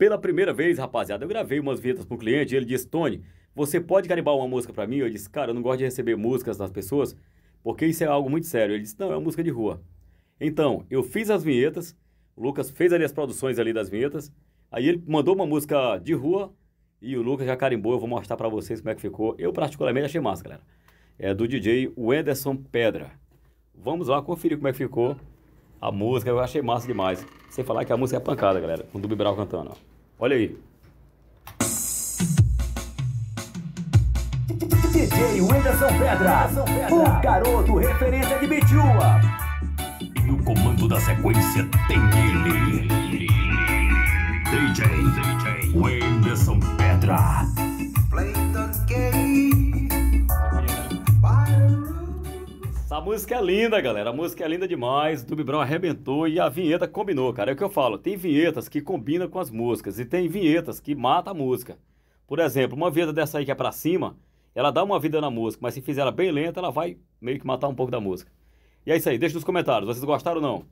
pela primeira vez, rapaziada, eu gravei umas vinhetas pro cliente e ele disse, Tony, você pode carimbar uma música para mim? Eu disse, cara, eu não gosto de receber músicas das pessoas, porque isso é algo muito sério. Ele disse, não, é uma música de rua. Então, eu fiz as vinhetas, o Lucas fez ali as produções ali das vinhetas, aí ele mandou uma música de rua e o Lucas já carimbou, eu vou mostrar para vocês como é que ficou. Eu particularmente achei massa, galera. É do DJ Wenderson Pedra. Vamos lá conferir como é que ficou a música, eu achei massa demais. Sem falar que a música é pancada, galera, com o Dubi Brau cantando, ó. Olha aí. DJ Wenderson Pedra, o garoto referência de Bitua. E no comando da sequência tem ele, DJ, DJ Wenderson Pedra. Essa música é linda, galera. A música é linda demais. Dubi Brown arrebentou e a vinheta combinou, cara. É o que eu falo. Tem vinhetas que combinam com as músicas e tem vinhetas que matam a música. Por exemplo, uma vinheta dessa aí que é pra cima, ela dá uma vida na música, mas se fizer ela bem lenta, ela vai meio que matar um pouco da música. E é isso aí. Deixa nos comentários. Vocês gostaram ou não?